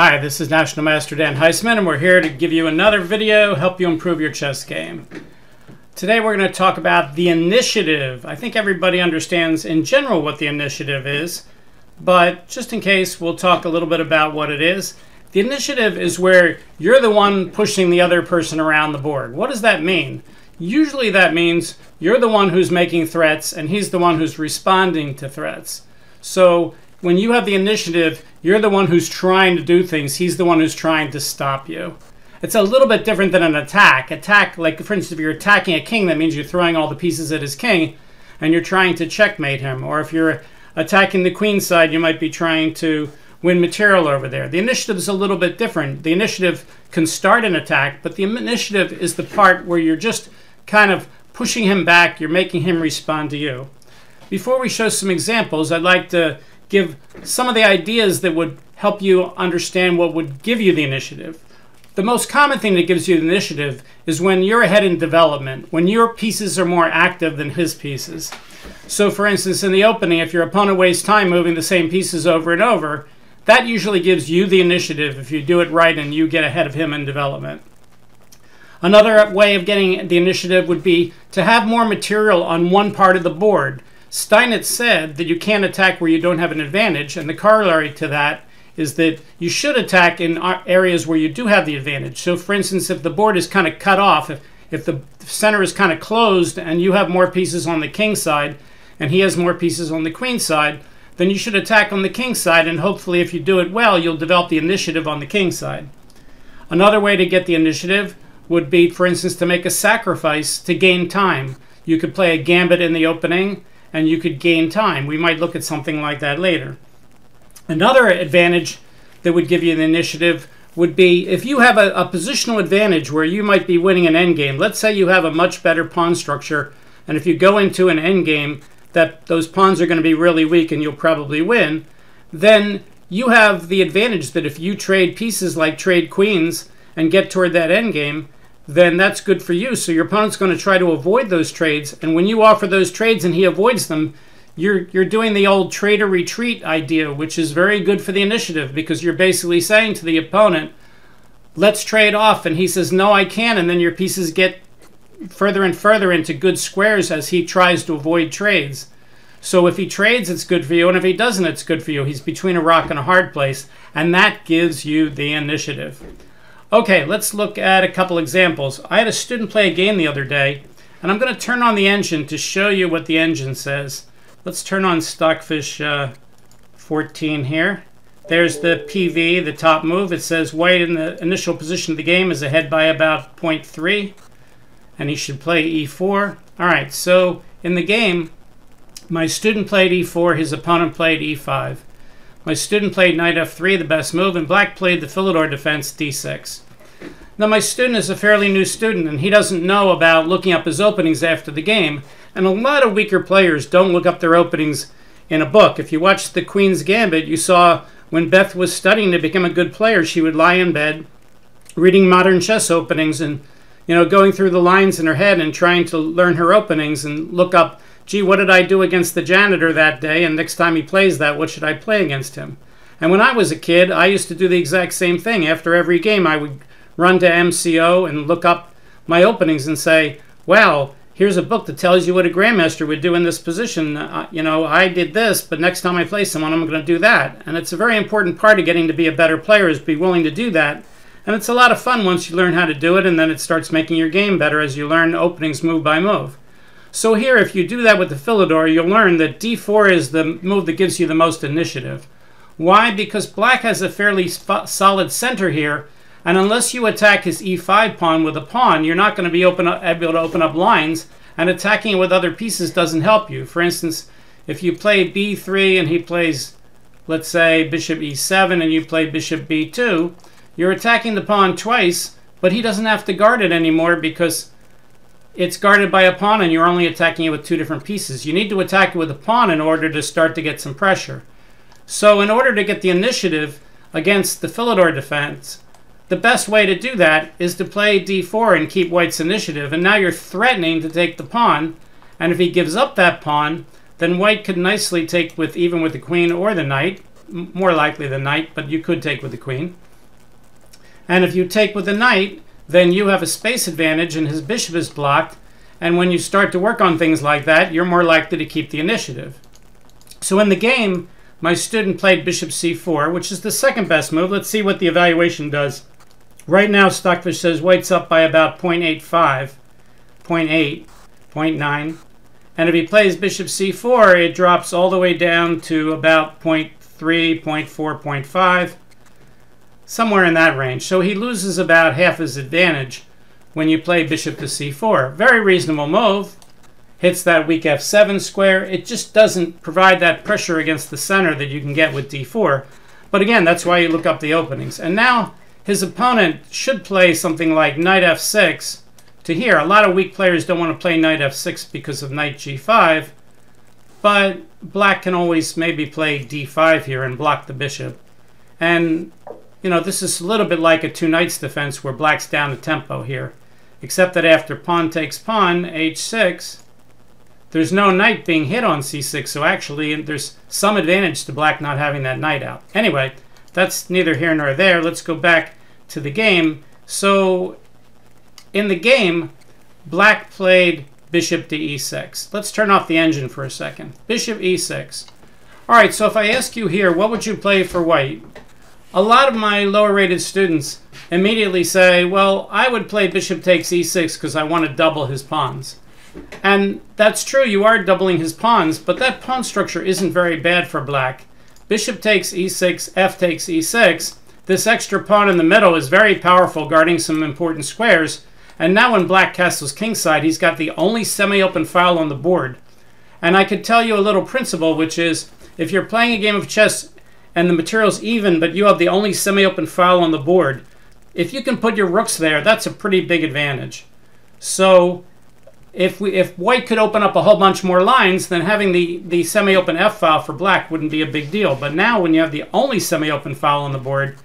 Hi, this is National Master Dan Heisman, and we're here to give you another video, help you improve your chess game. Today we're going to talk about the initiative. I think everybody understands in general what the initiative is, but just in case, we'll talk a little bit about what it is. The initiative is where you're the one pushing the other person around the board. What does that mean? Usually that means you're the one who's making threats and he's the one who's responding to threats. So when you have the initiative, you're the one who's trying to do things. He's the one who's trying to stop you. It's a little bit different than an attack. Attack, like for instance, if you're attacking a king, that means you're throwing all the pieces at his king and you're trying to checkmate him. Or if you're attacking the queen side, you might be trying to win material over there. The initiative is a little bit different. The initiative can start an attack, but the initiative is the part where you're just kind of pushing him back, you're making him respond to you. Before we show some examples, I'd like to give some of the ideas that would help you understand what would give you the initiative. The most common thing that gives you the initiative is when you're ahead in development, when your pieces are more active than his pieces. So, for instance, in the opening, if your opponent wastes time moving the same pieces over and over, that usually gives you the initiative if you do it right and you get ahead of him in development. Another way of getting the initiative would be to have more material on one part of the board. Steinitz said that you can't attack where you don't have an advantage, and the corollary to that is that you should attack in areas where you do have the advantage. So, for instance, if the board is kind of cut off, if, if the center is kind of closed and you have more pieces on the king side and he has more pieces on the queen side, then you should attack on the king side, and hopefully, if you do it well, you'll develop the initiative on the king side. Another way to get the initiative would be, for instance, to make a sacrifice to gain time. You could play a gambit in the opening and you could gain time. We might look at something like that later. Another advantage that would give you the initiative would be if you have a, a positional advantage where you might be winning an endgame. Let's say you have a much better pawn structure, and if you go into an endgame that those pawns are going to be really weak and you'll probably win, then you have the advantage that if you trade pieces like trade queens and get toward that endgame, then that's good for you. So your opponent's going to try to avoid those trades. And when you offer those trades and he avoids them, you're you're doing the old trade or retreat idea, which is very good for the initiative because you're basically saying to the opponent, "Let's trade off," and he says, "No, I can't," and then your pieces get further and further into good squares as he tries to avoid trades. So if he trades, it's good for you, and if he doesn't, it's good for you. He's between a rock and a hard place, and that gives you the initiative. Okay, let's look at a couple examples. I had a student play a game the other day, and I'm going to turn on the engine to show you what the engine says. Let's turn on Stockfish uh, 14 here. There's the PV, the top move. It says white in the initial position of the game is ahead by about 0.3, and he should play e4. All right, so in the game, my student played e4, his opponent played e5. My student played knight f3, the best move, and black played the Philidor defense d6. Now, my student is a fairly new student, and he doesn't know about looking up his openings after the game. And a lot of weaker players don't look up their openings in a book. If you watched the Queen's Gambit, you saw when Beth was studying to become a good player, she would lie in bed reading modern chess openings and you know going through the lines in her head and trying to learn her openings and look up gee, what did I do against the janitor that day? And next time he plays that, what should I play against him? And when I was a kid, I used to do the exact same thing. After every game, I would run to MCO and look up my openings and say, wow, here's a book that tells you what a grandmaster would do in this position. Uh, you know, I did this, but next time I play someone, I'm going to do that. And it's a very important part of getting to be a better player is be willing to do that. And it's a lot of fun once you learn how to do it, and then it starts making your game better as you learn openings move by move. So here, if you do that with the Philidor, you'll learn that d4 is the move that gives you the most initiative. Why? Because black has a fairly solid center here, and unless you attack his e5 pawn with a pawn, you're not going to be up, able to open up lines, and attacking it with other pieces doesn't help you. For instance, if you play b3 and he plays, let's say, bishop e7 and you play bishop b2, you're attacking the pawn twice, but he doesn't have to guard it anymore because it's guarded by a pawn and you're only attacking it with two different pieces. You need to attack it with a pawn in order to start to get some pressure. So in order to get the initiative against the Philidor defense, the best way to do that is to play d4 and keep white's initiative. And now you're threatening to take the pawn. And if he gives up that pawn, then white could nicely take with even with the queen or the knight. More likely the knight, but you could take with the queen. And if you take with the knight, then you have a space advantage and his bishop is blocked. And when you start to work on things like that, you're more likely to keep the initiative. So in the game, my student played bishop c4, which is the second best move. Let's see what the evaluation does. Right now, Stockfish says white's up by about 0.85, 0.8, 0.9. And if he plays bishop c4, it drops all the way down to about 0.3, 0.4, 0.5 somewhere in that range. So he loses about half his advantage when you play bishop to c4. Very reasonable move. Hits that weak f7 square. It just doesn't provide that pressure against the center that you can get with d4. But again, that's why you look up the openings. And now his opponent should play something like knight f6 to here. A lot of weak players don't want to play knight f6 because of knight g5. But black can always maybe play d5 here and block the bishop. And you know, this is a little bit like a two knights defense where black's down the tempo here. Except that after pawn takes pawn, h6, there's no knight being hit on c6, so actually there's some advantage to black not having that knight out. Anyway, that's neither here nor there. Let's go back to the game. So in the game, black played bishop to e6. Let's turn off the engine for a second. Bishop e6. All right, so if I ask you here, what would you play for white? A lot of my lower rated students immediately say, well, I would play bishop takes e6 because I want to double his pawns. And that's true, you are doubling his pawns, but that pawn structure isn't very bad for black. Bishop takes e6, f takes e6. This extra pawn in the middle is very powerful, guarding some important squares. And now when black castles kingside, he's got the only semi-open file on the board. And I could tell you a little principle, which is, if you're playing a game of chess and the material's even, but you have the only semi-open file on the board, if you can put your rooks there, that's a pretty big advantage. So if we if white could open up a whole bunch more lines, then having the, the semi-open F file for black wouldn't be a big deal. But now when you have the only semi-open file on the board,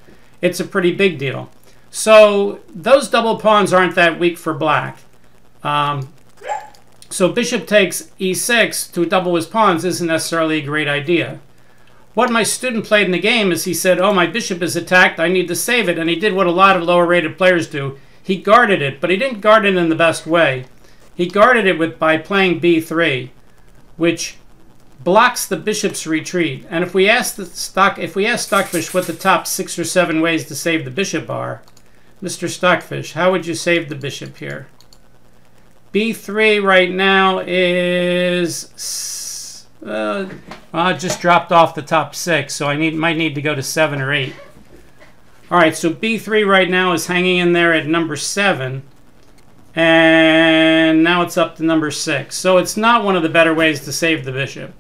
it's a pretty big deal. So those double pawns aren't that weak for black. Um, so bishop takes e6 to double his pawns isn't necessarily a great idea. What my student played in the game is he said, oh, my bishop is attacked, I need to save it. And he did what a lot of lower rated players do. He guarded it, but he didn't guard it in the best way. He guarded it with by playing b3, which blocks the bishop's retreat. And if we ask the stock if we ask Stockfish what the top six or seven ways to save the bishop are, Mr. Stockfish, how would you save the bishop here? b3 right now is uh, well, it just dropped off the top six, so I need might need to go to seven or eight. All right, so B3 right now is hanging in there at number seven. And now it's up to number six. So it's not one of the better ways to save the bishop.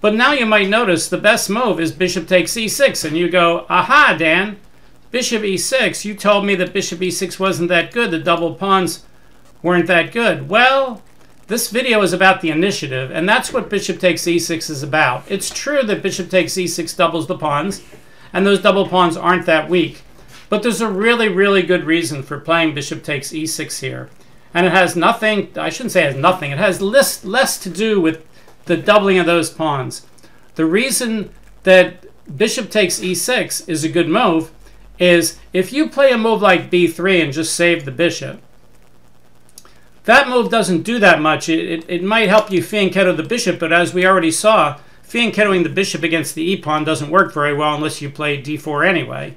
But now you might notice the best move is bishop takes e6. And you go, aha, Dan, bishop e6. You told me that bishop e6 wasn't that good. The double pawns weren't that good. Well, this video is about the initiative, and that's what bishop takes e6 is about. It's true that bishop takes e6 doubles the pawns, and those double pawns aren't that weak. But there's a really, really good reason for playing bishop takes e6 here. And it has nothing, I shouldn't say it has nothing, it has less, less to do with the doubling of those pawns. The reason that bishop takes e6 is a good move is if you play a move like b3 and just save the bishop, that move doesn't do that much. It, it, it might help you fianchetto the bishop, but as we already saw, fianchettoing the bishop against the e-pawn doesn't work very well unless you play d4 anyway.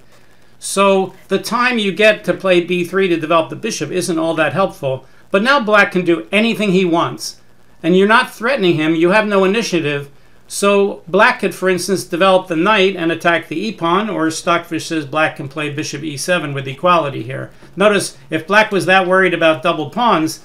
So the time you get to play b3 to develop the bishop isn't all that helpful. But now black can do anything he wants. And you're not threatening him. You have no initiative. So black could, for instance, develop the knight and attack the e-pawn, or Stockfish says black can play bishop e7 with equality here. Notice, if black was that worried about double pawns,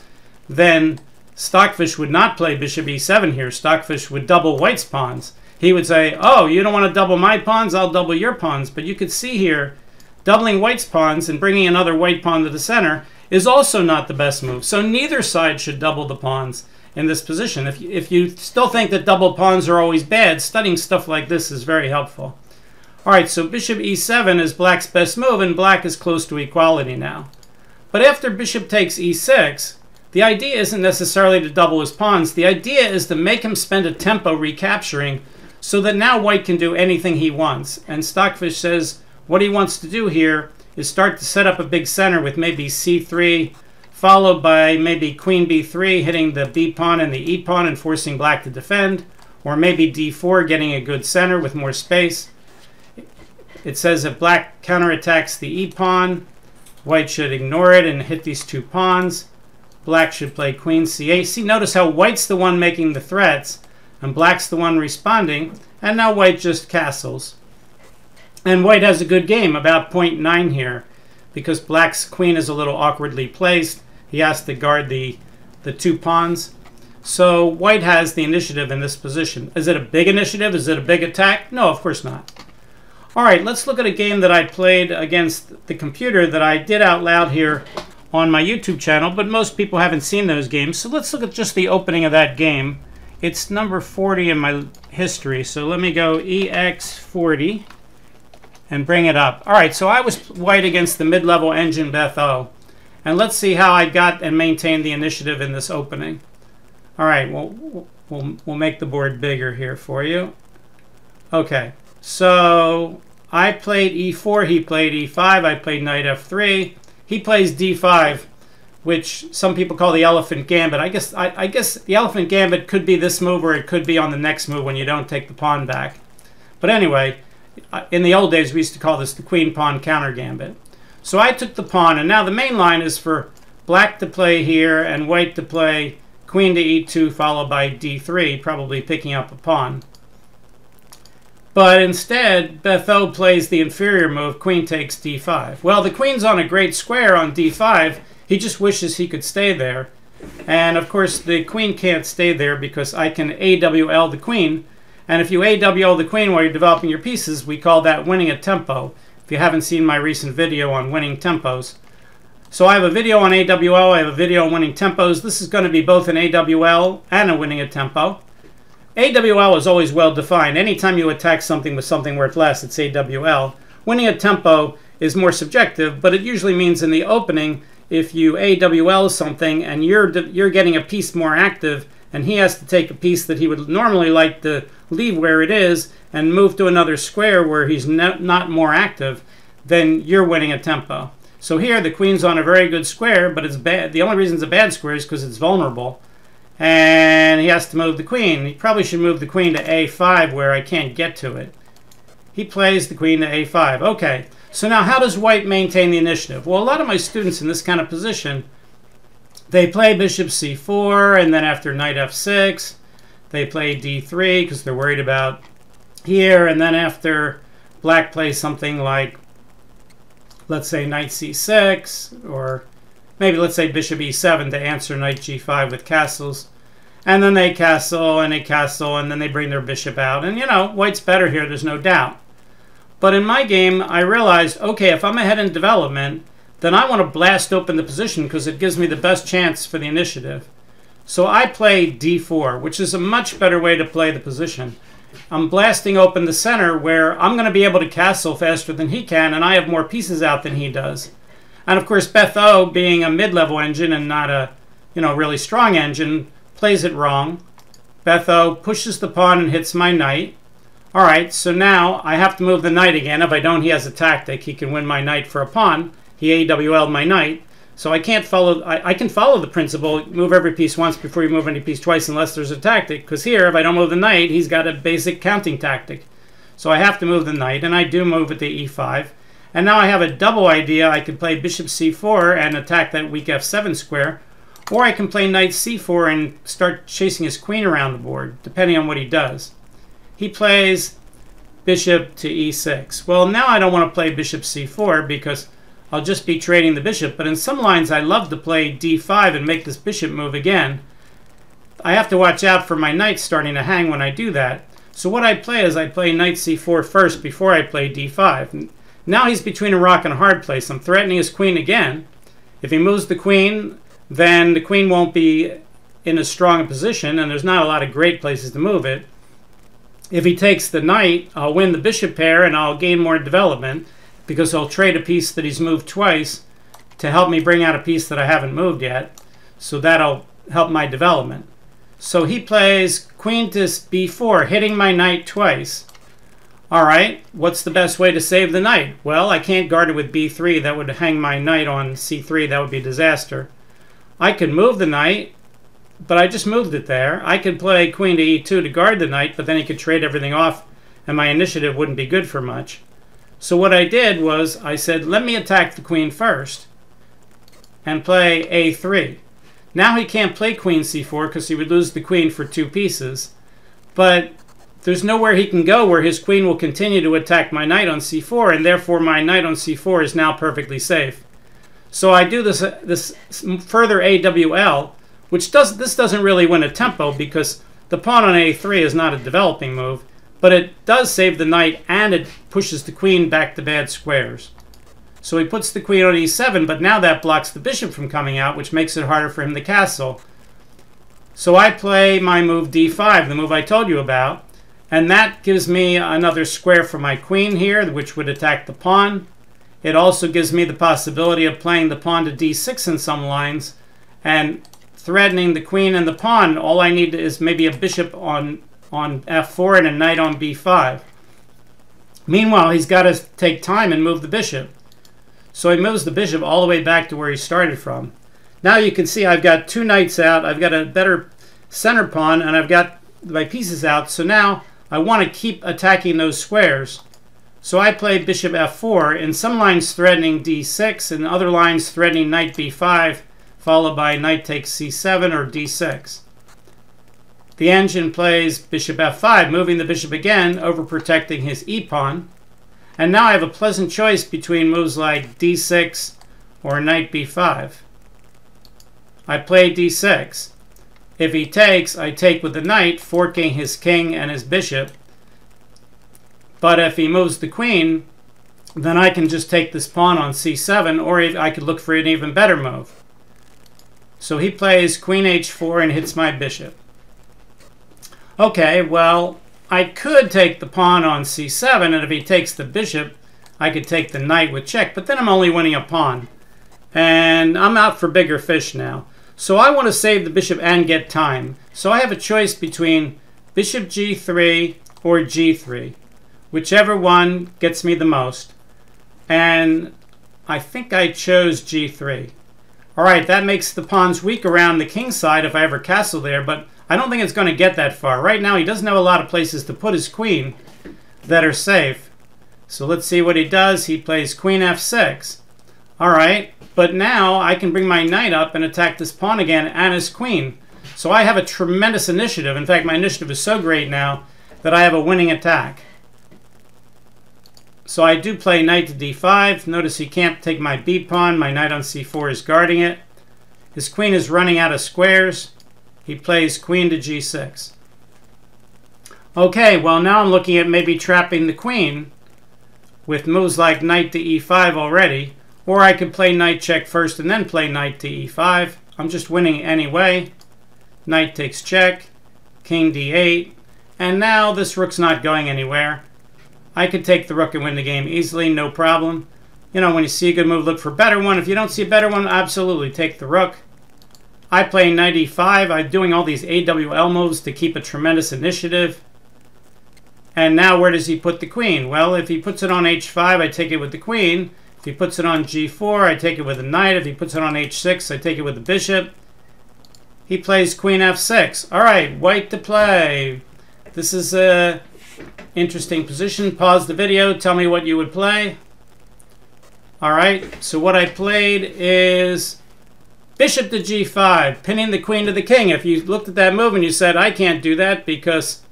then Stockfish would not play bishop e7 here. Stockfish would double white's pawns. He would say, oh, you don't want to double my pawns? I'll double your pawns. But you could see here, doubling white's pawns and bringing another white pawn to the center is also not the best move. So neither side should double the pawns in this position. If you, if you still think that double pawns are always bad, studying stuff like this is very helpful. All right, so bishop e7 is black's best move, and black is close to equality now. But after bishop takes e6, the idea isn't necessarily to double his pawns. The idea is to make him spend a tempo recapturing so that now white can do anything he wants. And Stockfish says what he wants to do here is start to set up a big center with maybe c3, followed by maybe queen b3, hitting the b pawn and the e pawn and forcing black to defend, or maybe d4, getting a good center with more space. It says if black counterattacks the e pawn, white should ignore it and hit these two pawns. Black should play queen c8. See, notice how white's the one making the threats, and black's the one responding, and now white just castles. And white has a good game, about 0.9 here, because black's queen is a little awkwardly placed. He has to guard the, the two pawns. So white has the initiative in this position. Is it a big initiative? Is it a big attack? No, of course not. All right, let's look at a game that I played against the computer that I did out loud here on my YouTube channel, but most people haven't seen those games. So let's look at just the opening of that game. It's number 40 in my history. So let me go EX40 and bring it up. All right, so I was white against the mid-level engine Beth O. And let's see how I got and maintained the initiative in this opening. All right, well, we'll, we'll make the board bigger here for you. Okay, so I played e4, he played e5, I played knight f3. He plays d5, which some people call the elephant gambit. I guess I, I, guess the elephant gambit could be this move or it could be on the next move when you don't take the pawn back. But anyway, in the old days we used to call this the queen pawn counter gambit. So I took the pawn and now the main line is for black to play here and white to play queen to e2 followed by d3, probably picking up a pawn. But instead, Beth-O plays the inferior move, queen takes d5. Well, the queen's on a great square on d5. He just wishes he could stay there. And of course, the queen can't stay there because I can AWL the queen. And if you AWL the queen while you're developing your pieces, we call that winning a tempo. If you haven't seen my recent video on winning tempos. So I have a video on AWL, I have a video on winning tempos. This is going to be both an AWL and a winning a tempo. AWL is always well defined. Anytime you attack something with something worth less, it's AWL. Winning a tempo is more subjective, but it usually means in the opening, if you AWL something and you're you're getting a piece more active, and he has to take a piece that he would normally like to leave where it is and move to another square where he's not more active, then you're winning a tempo. So here the queen's on a very good square, but it's bad. The only reason it's a bad square is because it's vulnerable and he has to move the queen. He probably should move the queen to a5 where I can't get to it. He plays the queen to a5. Okay, so now how does white maintain the initiative? Well, a lot of my students in this kind of position, they play bishop c4, and then after knight f6, they play d3 because they're worried about here, and then after black plays something like, let's say knight c6, or maybe let's say bishop e7 to answer knight g5 with castles. And then they castle and they castle and then they bring their bishop out. And you know, white's better here, there's no doubt. But in my game, I realized, okay, if I'm ahead in development, then I want to blast open the position because it gives me the best chance for the initiative. So I play d4, which is a much better way to play the position. I'm blasting open the center where I'm going to be able to castle faster than he can, and I have more pieces out than he does. And of course, Beth O, being a mid-level engine and not a, you know, really strong engine, plays it wrong. Betho pushes the pawn and hits my knight. All right, so now I have to move the knight again. If I don't, he has a tactic. He can win my knight for a pawn. He AWL'd my knight. So I can't follow, I, I, can follow the principle, move every piece once before you move any piece twice unless there's a tactic. Because here, if I don't move the knight, he's got a basic counting tactic. So I have to move the knight, and I do move it to e5. And now I have a double idea. I could play bishop c4 and attack that weak f7 square. Or I can play knight c4 and start chasing his queen around the board, depending on what he does. He plays bishop to e6. Well, now I don't want to play bishop c4 because I'll just be trading the bishop. But in some lines, I love to play d5 and make this bishop move again. I have to watch out for my knight starting to hang when I do that. So what I play is I play knight c4 first before I play d5. Now he's between a rock and a hard place. I'm threatening his queen again. If he moves the queen, then the queen won't be in a strong position, and there's not a lot of great places to move it. If he takes the knight, I'll win the bishop pair and I'll gain more development because I'll trade a piece that he's moved twice to help me bring out a piece that I haven't moved yet. So that'll help my development. So he plays queen to b4, hitting my knight twice. All right, what's the best way to save the knight? Well, I can't guard it with b3. That would hang my knight on c3. That would be disaster. I could move the knight, but I just moved it there. I could play queen to e2 to guard the knight, but then he could trade everything off, and my initiative wouldn't be good for much. So what I did was I said, let me attack the queen first and play a3. Now he can't play queen c4 because he would lose the queen for two pieces. But there's nowhere he can go where his queen will continue to attack my knight on c4, and therefore my knight on c4 is now perfectly safe. So I do this, uh, this further AWL, which does this doesn't really win a tempo because the pawn on a3 is not a developing move. But it does save the knight and it pushes the queen back to bad squares. So he puts the queen on e7, but now that blocks the bishop from coming out, which makes it harder for him to castle. So I play my move d5, the move I told you about, and that gives me another square for my queen here, which would attack the pawn. It also gives me the possibility of playing the pawn to d6 in some lines, and threatening the queen and the pawn. All I need is maybe a bishop on on f4 and a knight on b5. Meanwhile, he's got to take time and move the bishop. So he moves the bishop all the way back to where he started from. Now you can see I've got two knights out, I've got a better center pawn, and I've got my pieces out. So now I want to keep attacking those squares. So I play bishop f4, in some lines threatening d6, and other lines threatening knight b5, followed by knight takes c7 or d6. The engine plays bishop f5, moving the bishop again, overprotecting his e-pawn. And now I have a pleasant choice between moves like d6 or knight b5. I play d6. If he takes, I take with the knight, forking his king and his bishop. But if he moves the queen, then I can just take this pawn on c7, or I could look for an even better move. So he plays queen h4 and hits my bishop. Okay, well, I could take the pawn on c7, and if he takes the bishop, I could take the knight with check, but then I'm only winning a pawn. And I'm out for bigger fish now. So I want to save the bishop and get time. So I have a choice between bishop g3 or g3, whichever one gets me the most. And I think I chose g3. All right, that makes the pawns weak around the king side if I ever castle there, but I don't think it's going to get that far. Right now, he doesn't have a lot of places to put his queen that are safe. So let's see what he does. He plays queen f6. All right, but now I can bring my knight up and attack this pawn again and his queen. So I have a tremendous initiative. In fact, my initiative is so great now that I have a winning attack. So I do play knight to d5. Notice he can't take my b pawn. My knight on c4 is guarding it. His queen is running out of squares. He plays queen to g6. Okay, well now I'm looking at maybe trapping the queen with moves like knight to e5 already. Or I could play knight check first and then play knight to e5. I'm just winning anyway. Knight takes check, king d8, and now this rook's not going anywhere. I could take the rook and win the game easily, no problem. You know, when you see a good move, look for a better one. If you don't see a better one, absolutely take the rook. I play 95. I'm doing all these AWL moves to keep a tremendous initiative. And now where does he put the queen? Well, if he puts it on h5, I take it with the queen. If he puts it on g4, I take it with the knight. If he puts it on h6, I take it with the bishop. He plays queen f6. All right, white to play. This is a interesting position. Pause the video. Tell me what you would play. All right, so what I played is Bishop to g5, pinning the queen to the king. If you looked at that move and you said, I can't do that because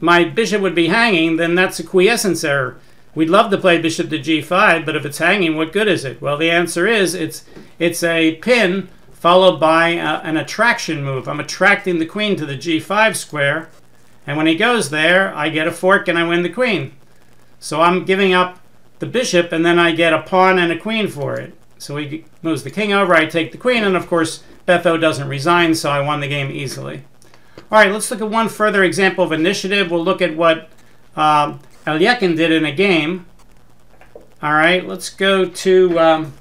my bishop would be hanging, then that's a quiescence error. We'd love to play bishop to g5, but if it's hanging, what good is it? Well, the answer is it's it's a pin followed by a, an attraction move. I'm attracting the queen to the g5 square, and when he goes there, I get a fork and I win the queen. So I'm giving up the bishop, and then I get a pawn and a queen for it. So he moves the king over, I take the queen, and of course Betho doesn't resign, so I won the game easily. All right, let's look at one further example of initiative. We'll look at what um, Alekhine did in a game. All right, let's go to, um,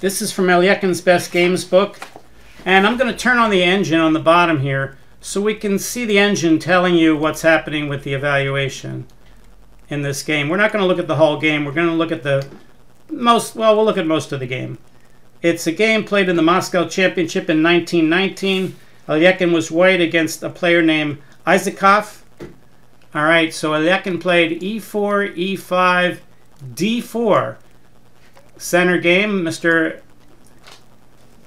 this is from Alekhine's Best Games book. And I'm going to turn on the engine on the bottom here so we can see the engine telling you what's happening with the evaluation in this game. We're not going to look at the whole game. We're going to look at the most, well, we'll look at most of the game. It's a game played in the Moscow Championship in 1919. Alekhine was white against a player named Issakoff. All right, so Alekhine played e4, e5, d4. Center game, Mr.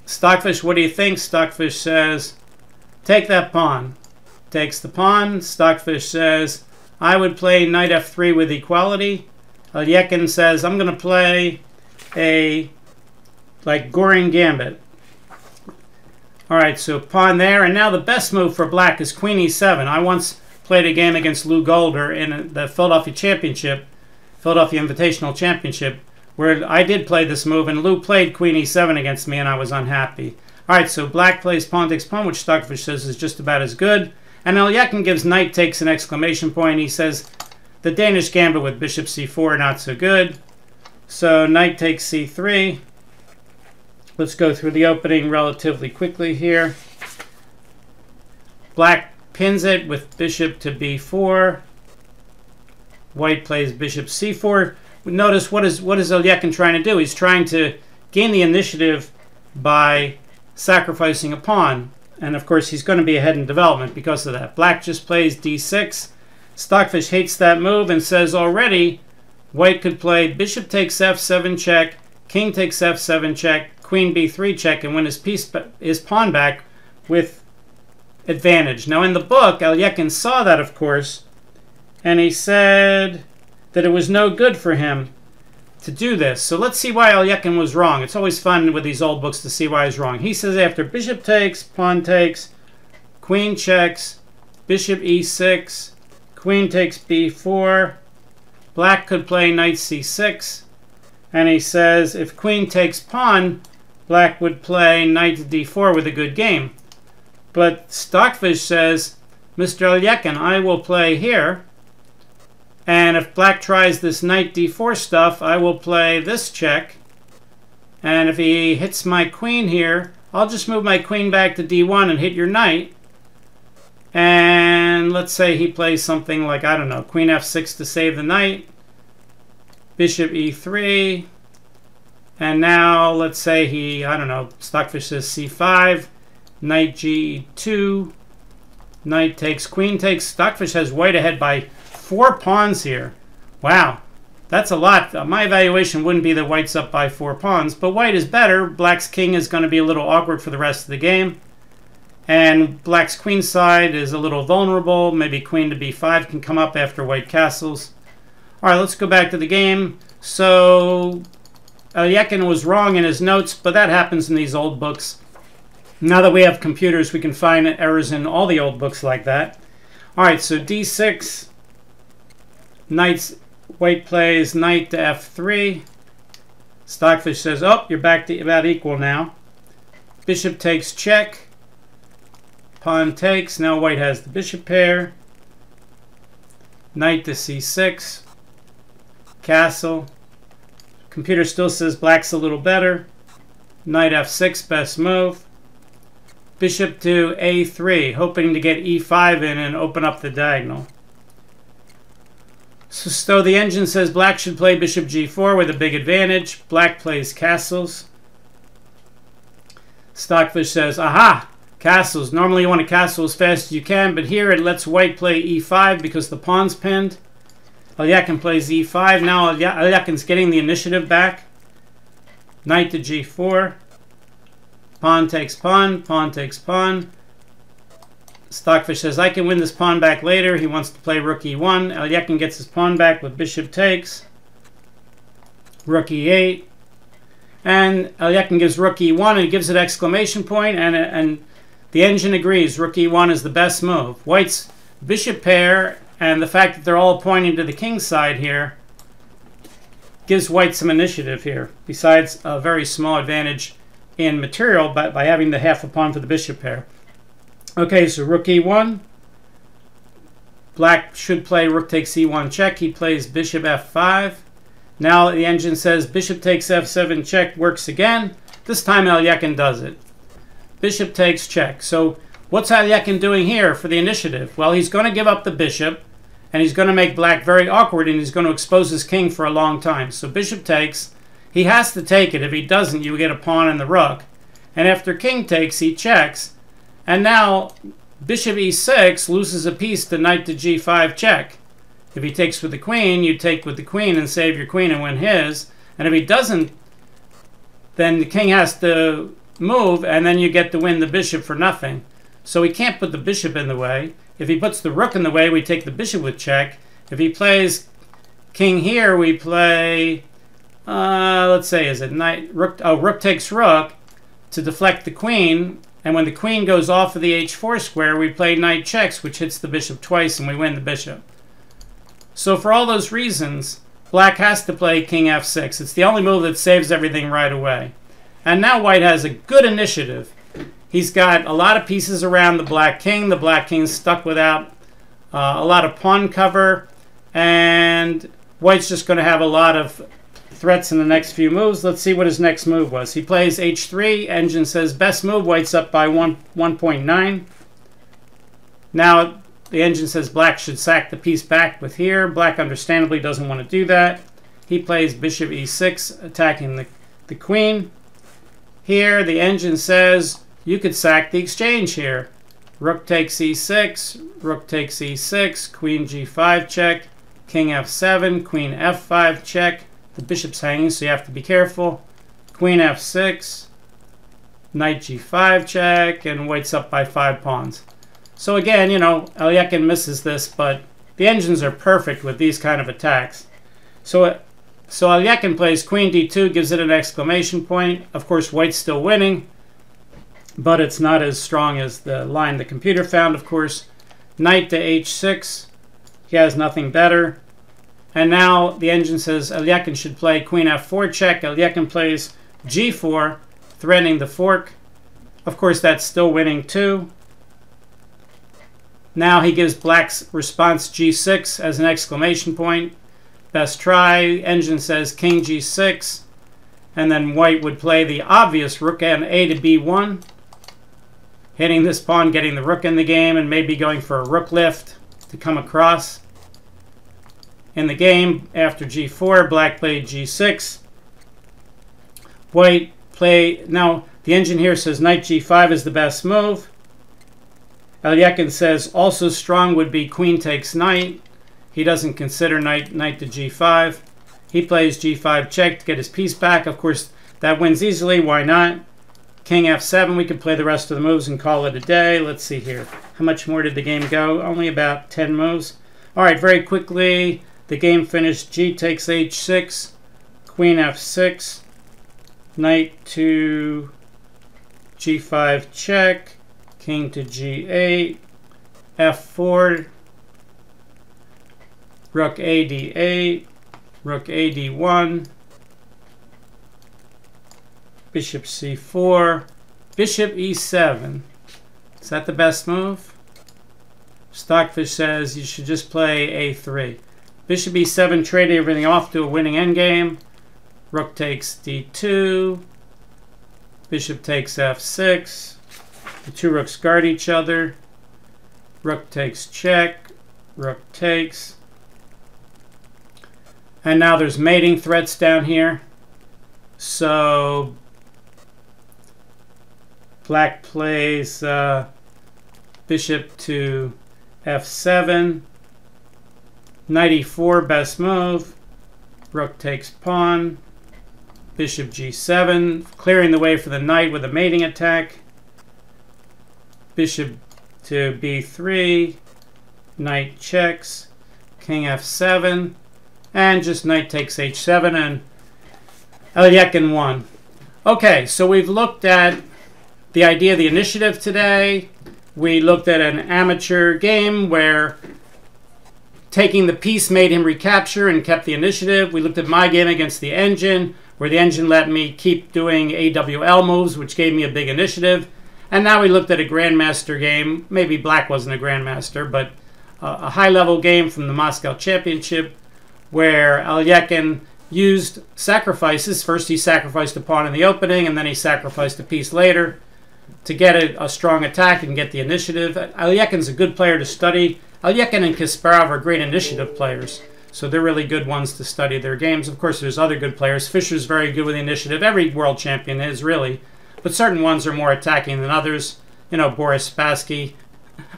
Stockfish, what do you think? Stockfish says, take that pawn. Takes the pawn. Stockfish says, I would play knight f3 with equality. Alekhine says, I'm going to play a, like, Goring Gambit. All right, so pawn there. And now the best move for black is queen e7. I once played a game against Lou Golder in the Philadelphia Championship, Philadelphia Invitational Championship, where I did play this move, and Lou played queen e7 against me, and I was unhappy. All right, so black plays pawn takes pawn, which Stockfish says is just about as good. And Alekhine gives knight takes an exclamation point. He says the Danish gambit with bishop c4 not so good. So knight takes c3. Let's go through the opening relatively quickly here. Black pins it with bishop to b4. White plays bishop c4. Notice what is what is Alekhine trying to do? He's trying to gain the initiative by sacrificing a pawn. And of course, he's going to be ahead in development because of that. Black just plays d6. Stockfish hates that move and says already white could play bishop takes f7 check, king takes f7 check, queen b3 check and win his piece his pawn back with advantage. Now in the book, Alekhine saw that, of course, and he said that it was no good for him to do this. So let's see why Alekhine was wrong. It's always fun with these old books to see why he's wrong. He says after bishop takes, pawn takes, queen checks, bishop e6, queen takes b4, black could play knight c6, and he says if queen takes pawn, black would play knight to d4 with a good game. But Stockfish says, Mr. Alekhine, I will play here. And if black tries this knight d4 stuff, I will play this check. And if he hits my queen here, I'll just move my queen back to d1 and hit your knight. And let's say he plays something like, I don't know, queen f6 to save the knight. Bishop e3. And now let's say he, I don't know, Stockfish says c5, knight g2, knight takes, queen takes. Stockfish has white ahead by four pawns here. Wow, that's a lot. Uh, my evaluation wouldn't be that white's up by four pawns, but white is better. Black's king is going to be a little awkward for the rest of the game. And black's queen side is a little vulnerable. Maybe queen to b5 can come up after white castles. All right, let's go back to the game. So Alekhine was wrong in his notes, but that happens in these old books. Now that we have computers, we can find errors in all the old books like that. All right, so d6, knight's white plays knight to f3. Stockfish says, oh, you're back to about equal now. Bishop takes check. Pawn takes. Now white has the bishop pair. Knight to c6. Castle. Computer still says black's a little better. Knight f6, best move. Bishop to a3, hoping to get e5 in and open up the diagonal. So, so the engine says black should play bishop g4 with a big advantage. Black plays castles. Stockfish says, aha, castles. Normally you want to castle as fast as you can, but here it lets white play e5 because the pawn's pinned. Alekhine plays e5. Now Alekhine's getting the initiative back. Knight to g4. Pawn takes pawn. Pawn takes pawn. Stockfish says, I can win this pawn back later. He wants to play rook e1. Alekhine gets his pawn back with bishop takes. Rook e8. And Alekhine gives rook e1 and gives it exclamation point and, and the engine agrees rook e1 is the best move. White's bishop pair and the fact that they're all pointing to the king's side here gives white some initiative here, besides a very small advantage in material by, by having the half a pawn for the bishop pair. Okay, so rook e1. Black should play rook takes e1 check. He plays bishop f5. Now the engine says bishop takes f7 check works again. This time Alekhine does it. Bishop takes check. So What's Alekhine doing here for the initiative? Well, he's going to give up the bishop, and he's going to make black very awkward, and he's going to expose his king for a long time. So bishop takes. He has to take it. If he doesn't, you get a pawn and the rook. And after king takes, he checks. And now bishop e6 loses a piece to knight to g5 check. If he takes with the queen, you take with the queen and save your queen and win his. And if he doesn't, then the king has to move, and then you get to win the bishop for nothing. So he can't put the bishop in the way. If he puts the rook in the way, we take the bishop with check. If he plays king here, we play, uh, let's say, is it knight, rook, oh, rook takes rook to deflect the queen. And when the queen goes off of the h4 square, we play knight checks, which hits the bishop twice, and we win the bishop. So for all those reasons, black has to play king f6. It's the only move that saves everything right away. And now white has a good initiative. He's got a lot of pieces around the black king. The black king's stuck without uh, a lot of pawn cover. And white's just going to have a lot of threats in the next few moves. Let's see what his next move was. He plays h3. Engine says best move. White's up by 1, 1.9. Now the engine says black should sack the piece back with here. Black understandably doesn't want to do that. He plays bishop e6, attacking the, the queen. Here, the engine says you could sack the exchange here. Rook takes e6, rook takes e6, queen g5 check, king f7, queen f5 check. The bishop's hanging, so you have to be careful. Queen f6, knight g5 check, and white's up by five pawns. So again, you know, Alekhine misses this, but the engines are perfect with these kind of attacks. So so Alekhine plays queen d2, gives it an exclamation point. Of course, white's still winning, but it's not as strong as the line the computer found, of course. Knight to h6. He has nothing better. And now the engine says Alekhine should play queen f4 check. Alekhine plays g4, threatening the fork. Of course, that's still winning too. Now he gives black's response g6 as an exclamation point. Best try. Engine says king g6. And then white would play the obvious rook and a to b1. Hitting this pawn, getting the rook in the game, and maybe going for a rook lift to come across. In the game, after g4, black played g6. White play... Now, the engine here says knight g5 is the best move. Alekhine says also strong would be queen takes knight. He doesn't consider knight, knight to g5. He plays g5 check to get his piece back. Of course, that wins easily. Why not? King f7. We could play the rest of the moves and call it a day. Let's see here. How much more did the game go? Only about 10 moves. All right, very quickly. The game finished g takes h6, queen f6, knight to g5 check, king to g8, f4, rook a d8, rook a d1, bishop c4, bishop e7. Is that the best move? Stockfish says you should just play a3. Bishop e7, trading everything off to a winning endgame. Rook takes d2. Bishop takes f6. The two rooks guard each other. Rook takes check. Rook takes. And now there's mating threats down here. So black plays uh, bishop to f7. Knight e4, best move. Rook takes pawn. Bishop g7, clearing the way for the knight with a mating attack. Bishop to b3. Knight checks. King f7. And just knight takes h7 and Alekhine won. Okay, so we've looked at the idea of the initiative today. We looked at an amateur game where taking the piece made him recapture and kept the initiative. We looked at my game against the engine, where the engine let me keep doing AWL moves, which gave me a big initiative. And now we looked at a Grandmaster game. Maybe Black wasn't a Grandmaster, but a high level game from the Moscow Championship where Alekhine used sacrifices. First, he sacrificed a pawn in the opening, and then he sacrificed a piece later to get a, a strong attack and get the initiative. Alekhine's a good player to study. Alekhine and Kasparov are great initiative players. So they're really good ones to study their games. Of course, there's other good players. Fischer's very good with the initiative. Every world champion is, really. But certain ones are more attacking than others. You know, Boris Spassky.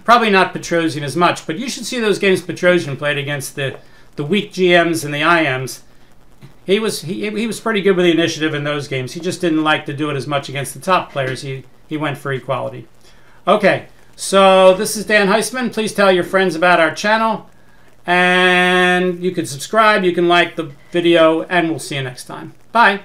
Probably not Petrosian as much, but you should see those games Petrosian played against the, the weak GMs and the IMs. He was he, he was pretty good with the initiative in those games. He just didn't like to do it as much against the top players. He he went for equality. Okay, so this is Dan Heisman. Please tell your friends about our channel. And you can subscribe, you can like the video, and we'll see you next time. Bye.